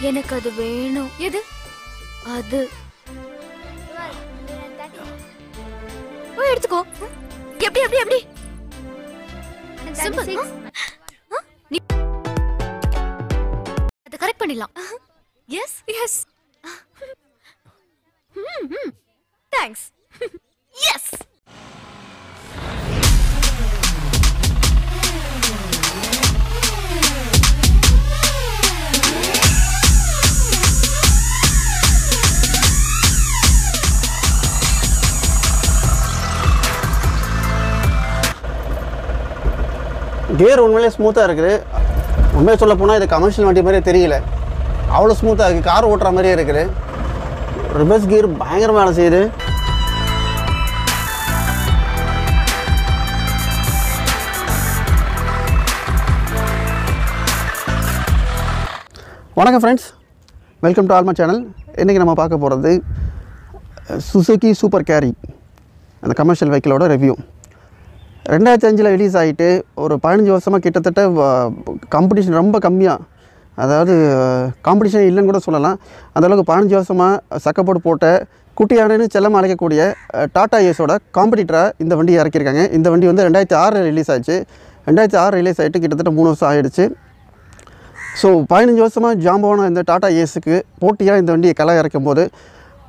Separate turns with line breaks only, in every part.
எனக்கு அது வேணும். எது? அது. எடுத்துக்கோ. எப்படி எப்படி எப்படி? சிம்பிள் அதை கரெக்ட் பண்ணிடலாம். Yes yes thanks yes
gear உண்மையிலே ஸ்மூத்தாக இருக்குது. உண்மையை சொல்ல போனால் இது கமர்ஷியல் வண்டி மாதிரியே தெரியல. அவ்வளோ ஸ்மூத்தாக இருக்குது கார் ஓட்டுற மாதிரியே இருக்குது. ரிவர்ஸ் கியர் பயங்கரமாக வேலை செய்யுது. வணக்கம் ஃப்ரெண்ட்ஸ் வெல்கம் டு ஆல்மா சேனல் இன்றைக்கி நம்ம பார்க்க போகிறது சுசுகி சூப்பர் கேரி அந்த கமர்ஷியல் வெஹிக்கிளோட ரிவ்யூ ரெண்டாயிரத்தி அஞ்சில் ரிலீஸ் ஆகிட்டு ஒரு பதினஞ்சு வருஷமாக கிட்டத்தட்ட காம்படிஷன் ரொம்ப கம்மியாக அதாவது காம்படிஷன் இல்லைன்னு கூட சொல்லலாம். அந்தளவுக்கு பதினஞ்சு வருஷமாக சக்கப்போடு போட்ட குட்டியானு செல்லமாக அழைக்கக்கூடிய டாடா ஏஸோட காம்படிட்டராக இந்த வண்டி இறக்கியிருக்காங்க. இந்த வண்டி வந்து ரெண்டாயிரத்தி ஆறில் ரிலீஸ் ஆச்சு ரெண்டாயிரத்தி ஆறு ரிலீஸ் ஆகிட்டு கிட்டத்தட்ட மூணு வருஷம் ஆயிடுச்சு. ஸோ பதினஞ்சு வருஷமாக ஜாம்பவான இந்த டாடா ஏஸுக்கு போட்டியாக இந்த வண்டியை கலா இறக்கும் போது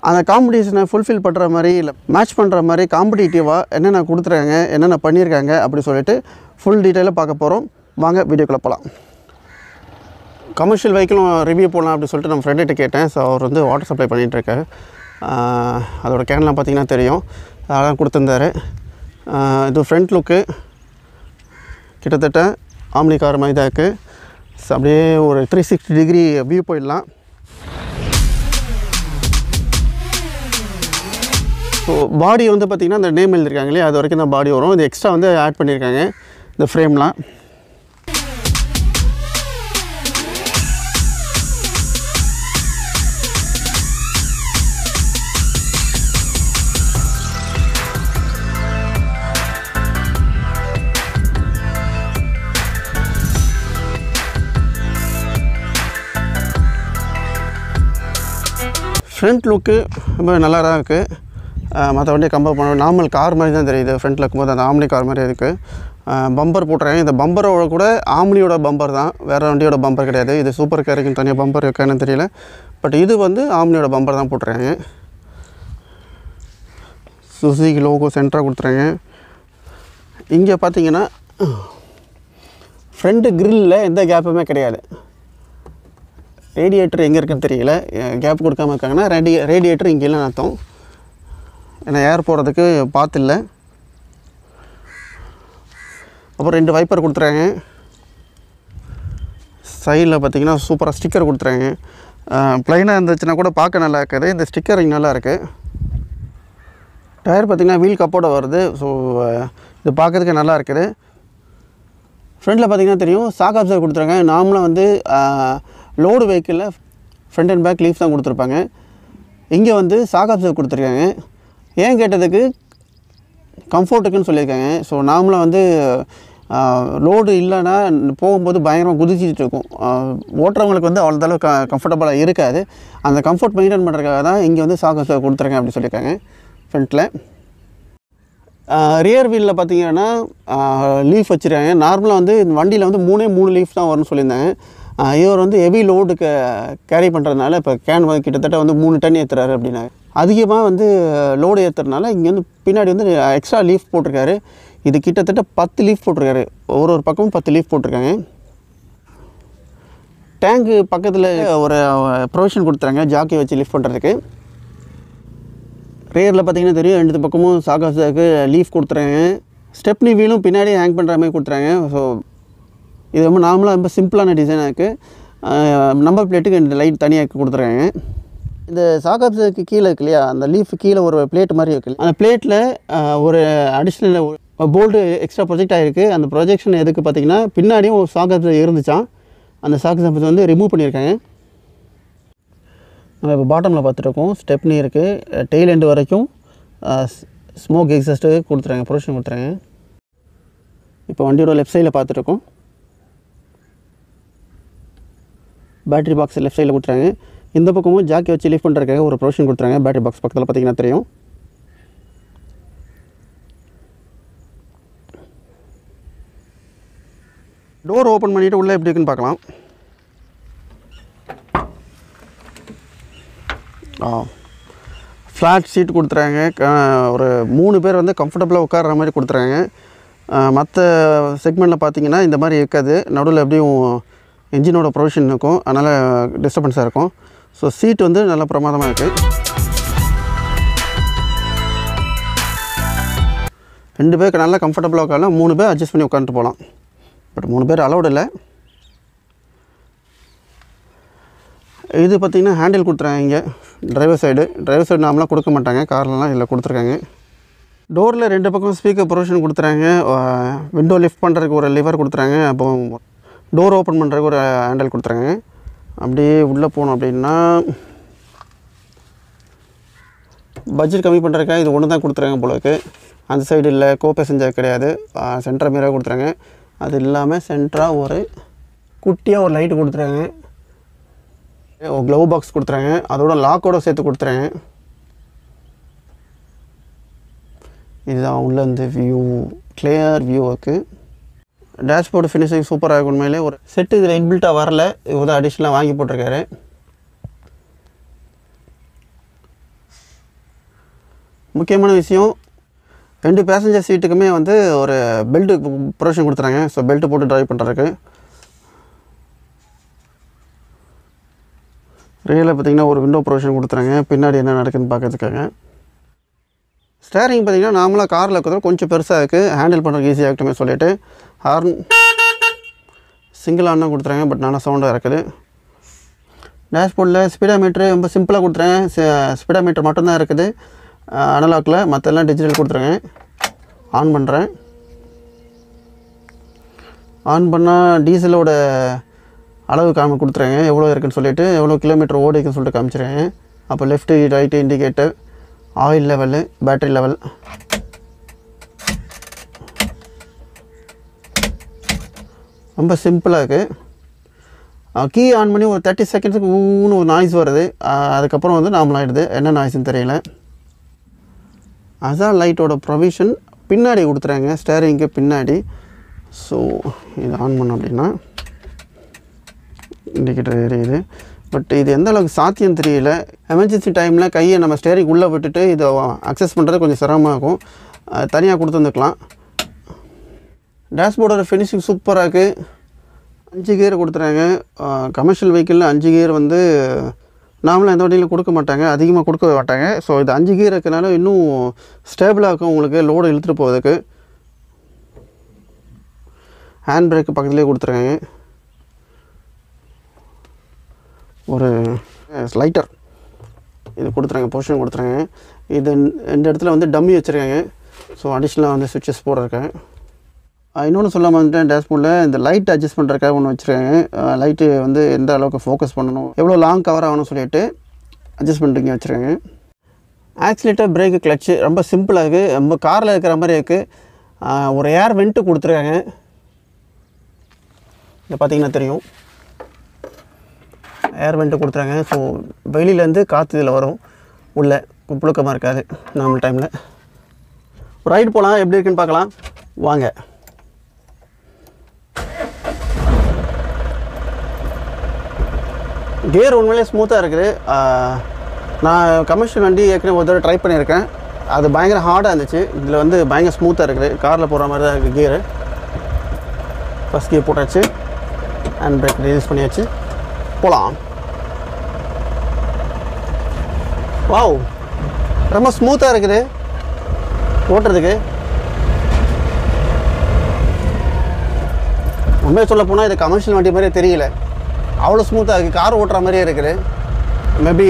அந்த காம்படிஷனை ஃபுல்ஃபில் பண்ணுற மாதிரி இல்லை மேட்ச் பண்ணுற மாதிரி காம்படிட்டிவாக என்னென்ன கொடுத்துருக்காங்க என்னென்ன பண்ணியிருக்காங்க அப்படி சொல்லிட்டு ஃபுல் டீட்டெயிலாக பார்க்க போகிறோம் வாங்க வீடியோக்குள்ளே போகலாம் கமர்ஷியல் வெஹிக்கிளும் ரிவ்யூ போடலாம் அப்படின்னு சொல்லிட்டு நம்ம ஃப்ரெண்ட்கிட்ட கேட்டேன். ஸோ அவர் வந்து வாட்டர் சப்ளை பண்ணிகிட்ருக்காரு அதோட கேன்லாம் பார்த்தீங்கன்னா தெரியும். அதெல்லாம் கொடுத்துருந்தாரு. இது ஃப்ரண்ட் லுக்கு கிட்டத்தட்ட ஆம்னி கார் மாதிரி தான் இருக்குது ஸோ அப்படியே ஒரு த்ரீ சிக்ஸ்டி டிகிரி வியூ போயிடலாம். ஸோ பாடி வந்து பார்த்திங்கன்னா அந்த நேம் எழுதியிருக்காங்க இல்லையா? அது வரைக்கும் தான் பாடி வரும். இது எக்ஸ்ட்ரா வந்து ஆட் பண்ணியிருக்காங்க இந்த ஃப்ரேம்லாம் ஃப்ரண்ட் லுக்கு ரொம்ப நல்லா தான் இருக்குது மற்ற வண்டியை கம்பேர் பண்ண நார்மல் கார் மாதிரி தான் தெரியுது. ஃப்ரண்ட்டில் இருக்கும்போது அந்த ஆம்னி கார் மாதிரி இருக்குது பம்பர் போட்டுறாங்க இந்த பம்பரோட கூட ஆம்னியோட பம்பர் தான். வேறு வண்டியோட பம்பர் கிடையாது. இது சூப்பர் கேருக்குன்னு தனியாக பம்பர் இருக்கான்னு தெரியல. பட் இது வந்து ஆம்னியோட பம்பர் தான் போட்டுறாங்க சுசுகி லோகோ சென்டராக கொடுத்துறாங்க இங்கே பார்த்தீங்கன்னா ஃப்ரண்ட்டு கிரில்லில் எந்த கேப்புமே கிடையாது. ரேடியேட்டர் எங்கே இருக்குன்னு தெரியல. கேப் கொடுக்காம இருக்காங்கன்னா ரேடி ரேடியேட்டர் இங்கே இல்லைன்னு அர்த்தம் ஏன்னா ஏர் போகிறதுக்கு பார்த்தில்ல அப்புறம் ரெண்டு வைப்பர் கொடுத்துறாங்க. சைடில் பார்த்தீங்கன்னா சூப்பராக ஸ்டிக்கர் கொடுத்துறாங்க. ப்ளைனாக இருந்துச்சுன்னா கூட பார்க்க நல்லா இருக்குது. இந்த ஸ்டிக்கரிங் நல்லா இருக்குது டயர் பார்த்திங்கன்னா வீல் கப்போட வருது. ஸோ இது பார்க்கறதுக்கு நல்லா இருக்குது. ஃப்ரெண்டில் பார்த்தீங்கன்னா தெரியும். சாக் ஆப்சர் கொடுத்துருங்க நார்மலாக வந்து லோடு வெஹிக்கிளில் ஃப்ரண்ட் அண்ட் பேக் லீஃப் தான் கொடுத்துருப்பாங்க. இங்கே வந்து சாக் ஆப்சர் கொடுத்துருக்காங்க. ஏன் கேட்டதுக்கு கம்ஃபர்ட்டுக்குன்னு சொல்லியிருக்காங்க. ஸோ நாமளும் வந்து லோடு இல்லைன்னா போகும்போது பயங்கரமாக குதிச்சிட்டு இருக்கும். ஓட்டுறவங்களுக்கு வந்து அவ்வளோ அளவு க கம்ஃபர்டபுளாக இருக்காது. அந்த கம்ஃபர்ட் மெயின்டைன் பண்ணுறதுக்காக தான் இங்கே வந்து சாக் கொடுத்துருக்கேன் அப்படி சொல்லியிருக்காங்க. ஃப்ரண்ட்டில் ரியர் வீலில் பார்த்தீங்கன்னா லீஃப் வச்சுருக்காங்க. நார்மலாக வந்து இந்த வண்டியில் வந்து மூணே மூணு லீஃப் தான் வரும்னு சொல்லியிருந்தாங்க. இவர் வந்து ஹெவி லோடுக்கு கேரி பண்ணுறதுனால இப்போ கேன் வந்து கிட்டத்தட்ட வந்து மூணு டன் ஏற்றுறாரு அப்படின்னாங்க. அதிகமாக வந்து லோடு ஏற்றுறதுனால இங்கே வந்து பின்னாடி வந்து எக்ஸ்ட்ரா லீஃப் போட்டிருக்காரு. இது கிட்டத்தட்ட பத்து லீஃப் போட்டிருக்காரு. ஒரு ஒரு பக்கமும் பத்து லீஃப் போட்டிருக்காங்க. டேங்கு பக்கத்தில் ஒரு ப்ரொவிஷன் கொடுத்துறாங்க. ஜாக்கி வச்சு லிஃப்ட் பண்ணுறதுக்கு ரேரில் பார்த்தீங்கன்னா தெரியும். ரெண்டு பக்கமும் சாகாஸுக்கு லீஃப் கொடுத்துறாங்க. ஸ்டெப்னி வீலும் பின்னாடி ஹேங் பண்ணுற மாதிரி கொடுத்துறாங்க. ஸோ இது ரொம்ப நார்மலாக ரொம்ப சிம்பிளான டிசைனாக இருக்குது நம்பர் பிளேட்டுக்கு இந்த லைட் தனியாக கொடுத்துருக்காங்க இந்த சாகாப்ஸுக்கு கீழே இருக்கு இல்லையா? அந்த லீஃப் கீழே ஒரு பிளேட் மாதிரி இருக்கு. அந்த பிளேட்டில் ஒரு அடிஷ்னல் போல்டு எக்ஸ்ட்ரா ப்ரொஜெக்ட் ஆகிருக்கு அந்த ப்ரொஜெக்ஷன் எதுக்கு பார்த்தீங்கன்னா பின்னாடியும் ஒரு சாகாப்ஸ் இருந்துச்சான் அந்த சாகாப்ஸ் வந்து ரிமூவ் பண்ணியிருக்காங்க. நம்ம இப்போ பாட்டமில் பார்த்துருக்கோம் ஸ்டெப்னி இருக்குது டெய்ல் எண்டு வரைக்கும் ஸ்மோக் எக்ஸஸ்ட்டு கொடுத்துறாங்க ப்ரொவிஷன் கொடுத்துறாங்க இப்போ வண்டியோட லெஃப்ட் சைடில் பார்த்துட்ருக்கோம் பேட்டரி பாக்ஸ் லெஃப்ட் சைடில் கொடுத்துறாங்க இந்த பக்கமும் ஜாக்கி வச்சு லீஃப் பண்ணுறதுக்காக ஒரு ப்ரொவிஷன் கொடுத்துறாங்க. பேட்டரி பாக்ஸ் பக்கத்தில் பார்த்தீங்கன்னா தெரியும். டோர் ஓப்பன் பண்ணிவிட்டு உள்ளே எப்படி இருக்குன்னு பார்க்கலாம். ஆ. ஃப்ளாட் சீட் கொடுத்துறாங்க. ஒரு மூணு பேர் வந்து கம்ஃபர்டபுளாக உட்கார்ற மாதிரி கொடுத்துறாங்க. மற்ற செக்மெண்ட்டில் பார்த்தீங்கன்னா இந்த மாதிரி இருக்காது. நடுவில் எப்படியும் இன்ஜினோட ப்ரொவிஷன் இருக்கும். அதனால் டிஸ்டர்பன்ஸாக இருக்கும். ஸோ சீட் வந்து நல்ல பிரமாதமாக இருக்குது ரெண்டு பேருக்கு நல்லா கம்ஃபர்டபுளாக உட்காரலாம் மூணு பேர் அட்ஜஸ்ட் பண்ணி உட்காந்துட்டு போகலாம். பட் மூணு பேர் அலௌடு இல்லை. இது பார்த்திங்கன்னா ஹேண்டில் கொடுத்துறாங்க இங்கே. டிரைவர் சைடு டிரைவர் சைடு நாமலாம் கொடுக்க மாட்டாங்க. கார்லலாம் இதில் கொடுத்துருக்காங்க. டோரில் ரெண்டு பக்கம் ஸ்பீக்கர் ப்ரொவிஷன் கொடுத்துறாங்க விண்டோ லிஃப்ட் பண்ணுறதுக்கு ஒரு லிவர் கொடுத்துறாங்க அப்போ டோர் ஓப்பன் பண்ணுறதுக்கு ஒரு ஹேண்டில் கொடுத்துறாங்க அப்படியே உள்ளே போனோம் அப்படின்னா பட்ஜெட் கம்மி பண்ணுறதுக்காக இது ஒன்று தான் கொடுத்துறாங்க போலக்கு அந்த சைடு இல்லை கோ பேசஞ்சர் கிடையாது. சென்டர் மீராக கொடுத்துறாங்க அது இல்லாமல் சென்டராக ஒரு குட்டியாக ஒரு லைட்டு கொடுத்துறாங்க ஒரு க்ளவ் பாக்ஸ் கொடுத்துறாங்க அதோட லாக்கோட சேர்த்து கொடுத்துறாங்க இதுதான் உள்ளேருந்து வியூ கிளியர் வியூ இருக்குது டேஷ்போர்டு ஃபினிஷிங் சூப்பராக இருக்கும் உண்மையிலே ஒரு செட்டு இதில் இன்பில்ட்டாக வரல. இது அடிஷ்னலாக வாங்கி போட்டிருக்காரு. முக்கியமான விஷயம் ரெண்டு பேசஞ்சர் சீட்டுக்குமே வந்து ஒரு பெல்ட்டு ப்ரொவிஷன் கொடுத்துறாங்க. ஸோ பெல்ட்டு போட்டு ட்ரைவ் பண்ணுறதுக்கு ரியலில் பார்த்தீங்கன்னா ஒரு விண்டோ ப்ரொவிஷன் கொடுத்துறாங்க. பின்னாடி என்ன நடக்குதுன்னு பார்க்கறதுக்காக. ஸ்டேரிங் பார்த்தீங்கன்னா நார்மலாக காரில் இருக்கிறது கொஞ்சம் பெருசாக இருக்குது ஹேண்டில் பண்ணுறதுக்கு ஈஸியாக இருக்கட்டுமே சொல்லிட்டு. ஹார்ன் சிங்கிள் ஆன் தான் கொடுத்துறாங்க பட் நல்லா சவுண்டாக இருக்குது. டேஷ்போர்டில் ஸ்பீடாமீட்ரு ரொம்ப சிம்பிளாக கொடுத்துறேன் ஸ்பீடா மீட்ரு மட்டும்தான் இருக்குது. அனலாக்கில் மற்றெல்லாம் டிஜிட்டல் கொடுத்துருங்க ஆன் பண்ணுறேன் ஆன் பண்ணால் டீசலோட அளவு காமி கொடுத்துருங்க எவ்வளோ இருக்குதுன்னு சொல்லிவிட்டு எவ்வளோ கிலோமீட்டர் ஓடிக்குன்னு சொல்லிட்டு காமிச்சிருங்க அப்போ left right indicator oil level battery level ரொம்ப சிம்பிளாக இருக்குது கீ ஆன் பண்ணி ஒரு தேர்ட்டி செகண்ட்ஸுக்கு ஊன்னு ஒரு நாய்ஸ் வருது. அதுக்கப்புறம் வந்து நார்மல் ஆகிடுது என்ன நாய்ஸ்ன்னு தெரியல. அசா லைட்டோட ப்ரொவிஷன் பின்னாடி கொடுத்துறாங்க. ஸ்டேரிங்க்கு பின்னாடி. ஸோ இது ஆன் பண்ணோம் அப்படின்னா இண்டிகேட்டர் எரியுது பட் இது எந்த அளவுக்கு சாத்தியம் தெரியல. எமர்ஜென்சி டைமில் கையை நம்ம ஸ்டேரிங் உள்ளே விட்டுட்டு இதை அக்சஸ் பண்ணுறது கொஞ்சம் சிரமமாக இருக்கும். தனியாக கொடுத்துருந்துக்கலாம். டேஷ்போர்டோட ஃபினிஷிங் சூப்பராக இருக்குது அஞ்சு கியர் கொடுத்துறாங்க கமர்ஷியல் வெஹிக்கிளில் அஞ்சு கியர் வந்து நாமளும் எந்த வண்டியிலும் கொடுக்க மாட்டாங்க. அதிகமாக கொடுக்க மாட்டாங்க. ஸோ இது அஞ்சு கியர் இருக்கனால இன்னும் ஸ்டேபிளாக இருக்கும். உங்களுக்கு லோடு இழுத்துட்டு போகிறதுக்கு ஹேண்ட் பிரேக்கு பக்கத்துலேயே கொடுத்துருக்காங்க. ஒரு ஸ்லைட்டர் இது கொடுத்துறாங்க பொசிஷன் கொடுத்துறாங்க இது இந்த இடத்துல வந்து டம்மி வச்சுருக்காங்க. ஸோ அடிஷ்னலாக வந்து சுவிட்சஸ் போட்டிருக்கேன் இன்னொன்று சொல்ல வந்துட்டேன் டேஷ்போர்டில் இந்த லைட் அட்ஜஸ்ட் பண்ணுறக்காக ஒன்று வச்சுருக்காங்க. லைட்டு வந்து எந்த அளவுக்கு ஃபோக்கஸ் பண்ணணும் எவ்வளோ லாங் கவர் ஆகணும்னு சொல்லிட்டு அட்ஜஸ்ட் பண்ணுறீங்க வச்சுருக்காங்க. ஆக்சிலேட்டர் பிரேக்கு கிளச்சு ரொம்ப சிம்பிளாக இருக்குது ரொம்ப காரில் இருக்கிற மாதிரி இருக்குது ஒரு ஏர் வெண்ட்டு கொடுத்துருக்காங்க. இதை பார்த்தீங்கன்னா தெரியும். ஏர் வெண்ட்டு கொடுத்துறாங்க. ஸோ வெளியிலேருந்து காற்று இதில் வரும். உள்ளே புழுக்கமாக இருக்காது. நார்மல் டைமில் ரைடு போகலாம். எப்படி இருக்குன்னு பார்க்கலாம். வாங்க. கியர் உண்மையிலே ஸ்மூத்தாக இருக்குது. நான் கமர்ஷியல் வண்டி ஏற்கனவே ஒரு தடவை ட்ரை பண்ணியிருக்கேன். அது பயங்கர ஹார்டாக இருந்துச்சு. இதில் வந்து பயங்கர ஸ்மூத்தாக இருக்குது. காரில் போகிற மாதிரி தான் இருக்குது கியரு ஃபஸ்ட் கியர் போட்டாச்சு. ஹேண்ட் பிரேக் ரிலீஸ் பண்ணியாச்சு. போகலாம் வாவ். ரொம்ப ஸ்மூத்தாக இருக்குது. ஓட்டுறதுக்கு. உண்மையை சொல்ல போனால் இது கமர்ஷியல் வண்டி மாதிரியே தெரியல. அவ்வளோ ஸ்மூத்தாக இருக்குது கார் ஓட்டுற மாதிரியே இருக்குது. மேபி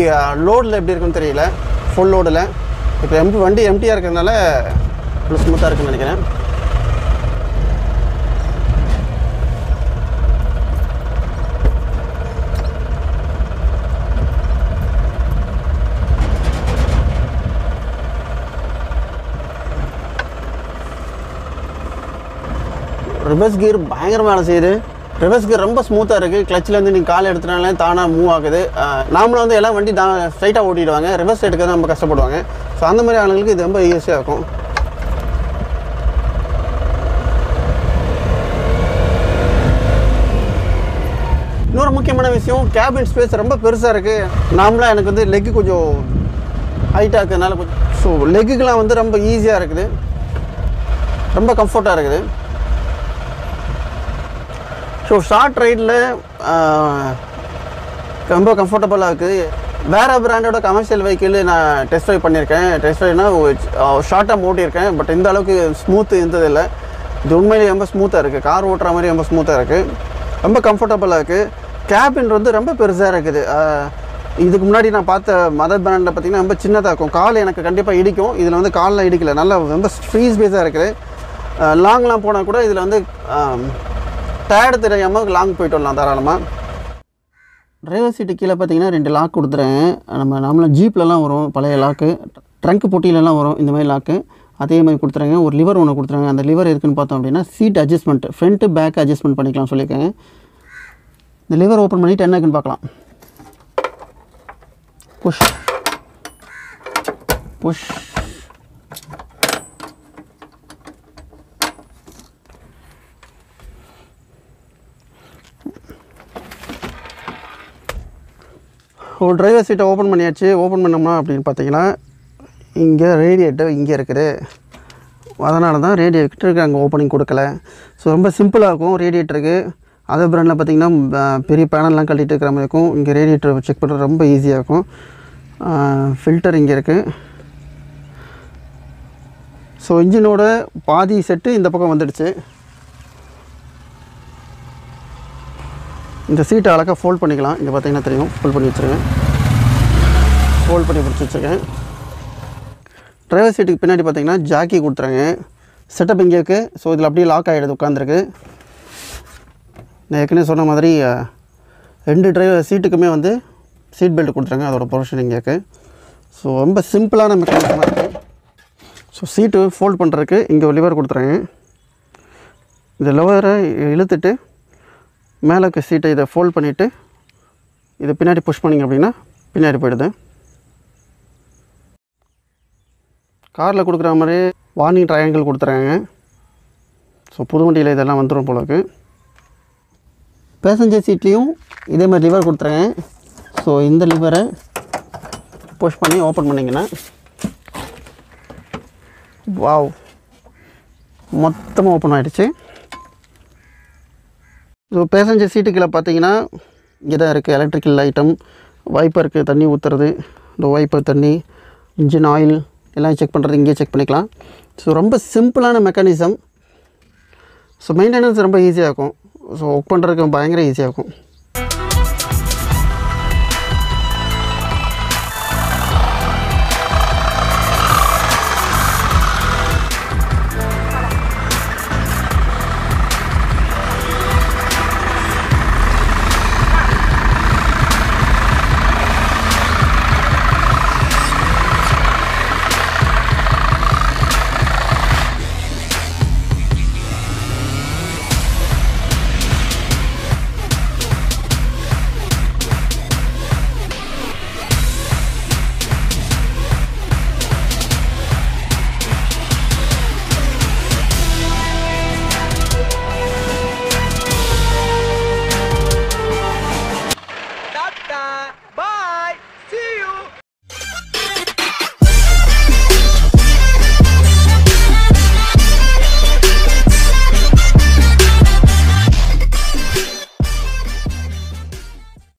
லோடில் எப்படி இருக்குன்னு தெரியல. ஃபுல் லோடில் இப்போ எம்டி வண்டி எம்டியாக இருக்கிறதுனால இவ்வளோ ஸ்மூத்தாக இருக்குன்னு நினைக்கிறேன். ரிவர்ஸ் கியர் பயங்கர வேலை செய்யுது ரிவர்ஸ் கியர் ரொம்ப ஸ்மூத்தாக இருக்குது கிளச்சிலேருந்து நீங்கள் கால் எடுத்துனாலே தானாக மூவ் ஆகுது. நாமளும் வந்து எல்லாம் வண்டி தான் ஸ்ட்ரைட்டாக ஓட்டிடுவாங்க. ரிவர்ஸ் எடுக்க தான் ரொம்ப கஷ்டப்படுவாங்க. ஸோ அந்த மாதிரி ஆளுங்களுக்கு இது ரொம்ப ஈஸியாக இருக்கும். இன்னொரு முக்கியமான விஷயம் கேபின் ஸ்பேஸ் ரொம்ப பெருசாக இருக்குது நாமளாக எனக்கு வந்து லெக்கு கொஞ்சம் ஹைட்டாக இருக்கிறதுனால கொஞ்சம் ஸோ லெக்குக்கெலாம் வந்து ரொம்ப ஈஸியாக இருக்குது. ரொம்ப கம்ஃபர்ட்டாக இருக்குது. ஸோ ஷார்ட் ரைடில் ரொம்ப கம்ஃபர்டபுளாக இருக்குது. வேறு பிராண்டோட கமர்ஷியல் வெஹிக்கிள் நான் டெஸ்ட் ட்ரைவ் பண்ணியிருக்கேன். டெஸ்ட் ட்ரைவ்னா ஷார்ட்டாக ஓட்டியிருக்கேன் பட் இந்த அளவுக்கு ஸ்மூத்து இருந்ததில்லை. இது உண்மையிலேயே ரொம்ப ஸ்மூத்தாக இருக்குது கார் ஓட்டுற மாதிரி ரொம்ப ஸ்மூத்தாக இருக்குது ரொம்ப கம்ஃபர்டபுளாக இருக்குது கேபின் வந்து ரொம்ப பெருசாக இருக்குது. இதுக்கு முன்னாடி நான் பார்த்த மதர் பிராண்டில் பார்த்தீங்கன்னா ரொம்ப சின்னதாக இருக்கும். கால் எனக்கு கண்டிப்பாக இடிக்கும். இதில் வந்து காலில் இடிக்கல. நல்லா ரொம்ப ஃப்ரீ ஸ்பேஸாக இருக்குது லாங்லாம் போனால் கூட இதில் வந்து டயர்டு தெரியாமல் லாங் போயிட்டு வரலாம் தாராளமாக டிரைவர் சீட்டு கீழே பார்த்தீங்கன்னா ரெண்டு லாக் கொடுத்துறேன். நம்ம நார்மலாக ஜீப்லலாம் வரும் பழைய லாக்கு ட்ரங்க் பொட்டியிலலாம் வரும் இந்த மாதிரி லாக்கு அதே மாதிரி கொடுத்துறாங்க. ஒரு லிவர் ஒன்று கொடுத்துறாங்க. அந்த லிவர் இருக்குன்னு பார்த்தோம் அப்படின்னா seat adjustment front back adjustment பண்ணிக்கலாம் சொல்லியிருக்கேன் இந்த லிவர் ஓப்பன் பண்ணிவிட்டு என்ன இருக்குன்னு பார்க்கலாம். புஷ் புஷ் ஒரு டிரைவர் சீட்டை ஓப்பன் பண்ணியாச்சு. ஓப்பன் பண்ணோம்னா அப்படின்னு பார்த்தீங்கன்னா இங்கே ரேடியேட்டர் இங்கே இருக்குது. அதனால தான் ரேடியேட்டருக்கு அங்கே ஓப்பனிங் கொடுக்கல. ஸோ ரொம்ப சிம்பிளாக இருக்கும். ரேடியேட்டருக்கு அதர் பிராண்டில் பார்த்தீங்கன்னா பெரிய பேனல்லாம் கட்டிகிட்டு இருக்கிற மாதிரி இருக்கும். இங்கே ரேடியேட்டர் செக் பண்ணுறது ரொம்ப ஈஸியாக இருக்கும். ஃபில்டர் இங்கே இருக்குது ஸோ இன்ஜினோட பாதி செட்டு இந்த பக்கம் வந்துடுச்சு. இந்த சீட்டை அழகாக ஃபோல்ட் பண்ணிக்கலாம். இங்கே பார்த்தீங்கன்னா தெரியும். ஃபோல்ட் பண்ணி வச்சுருக்கேன். ஃபோல்ட் பண்ணி பிடிச்சி வச்சுருக்கேன். டிரைவர் சீட்டுக்கு பின்னாடி பார்த்தீங்கன்னா ஜாக்கி கொடுத்துறாங்க செட்டப் இங்கே இருக்குது ஸோ இதில் அப்படியே லாக் ஆகிடுது உட்காந்துருக்கு நான் ஏற்கனவே சொன்ன மாதிரி ரெண்டு டிரைவர் சீட்டுக்குமே வந்து சீட் பெல்ட் கொடுத்துறாங்க அதோட பொசிஷன் இங்கே இருக்குது ஸோ ரொம்ப சிம்பிளான மெக்கானிசமாக இருக்குது ஸோ சீட்டு ஃபோல்ட் பண்ணுறதுக்கு இங்கே ஒரு லிவர் கொடுத்துறாங்க இந்த லிவரை இழுத்துட்டு மேலே இருக்க சீட்டை இதை ஃபோல்ட் பண்ணிவிட்டு இதை பின்னாடி புஷ் பண்ணிங்க அப்படின்னா பின்னாடி போயிடுது. காரில் கொடுக்குற மாதிரி வார்னிங் ட்ரையாங்கிள் கொடுத்துறாங்க. ஸோ புது வண்டியில் இதெல்லாம் வந்துடும் போலக்கு பேசஞ்சர் சீட்லேயும் இதே மாதிரி லிவர் கொடுத்துறாங்க. ஸோ இந்த லிவரை புஷ் பண்ணி ஓப்பன் பண்ணிங்கன்னா வாவ் மொத்தமாக ஓப்பன் ஆகிடுச்சு ஸோ பேசஞ்சர் சீட்டுக்களை பார்த்தீங்கன்னா இங்கே தான் இருக்குது எலக்ட்ரிக்கல் ஐட்டம் வைப்பருக்கு தண்ணி ஊற்றுறது இந்த வைப்பர் தண்ணி இன்ஜின் ஆயில் எல்லாம் செக் பண்ணுறது இங்கேயே செக் பண்ணிக்கலாம். ஸோ ரொம்ப சிம்பிளான மெக்கானிசம் ஸோ மெயின்டெனன்ஸ் ரொம்ப ஈஸியாக இருக்கும். ஸோ ஒர்க் பண்ணுறதுக்கு பயங்கர ஈஸியாக இருக்கும்.